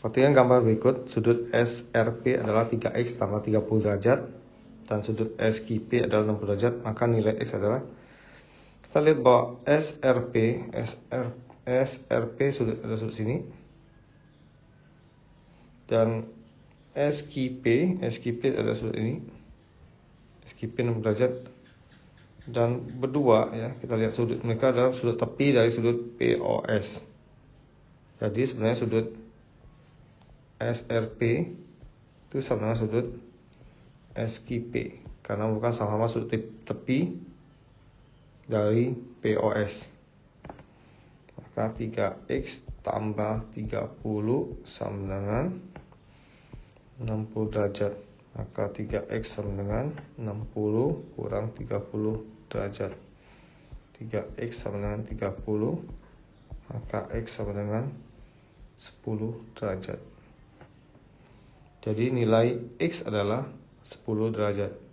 Perhatikan gambar berikut, sudut SRP adalah 3X tambah 30 derajat dan sudut SQP adalah 60 derajat, maka nilai X adalah kita lihat bahwa SRP SR, SRP sudut ada sudut sini. Dan SQP SQP ada sudut ini. SQP 60 derajat. Dan berdua ya kita lihat sudut mereka adalah sudut tepi dari sudut POS jadi sebenarnya sudut SRP itu sama dengan sudut SQP karena bukan sama-sama sudut tepi dari POS maka 3X tambah 30 sama dengan 60 derajat. Maka 3X sama dengan 60 kurang 30 derajat. 3x sama dengan 30 maka x sama dengan 10 derajat jadi nilai x adalah 10 derajat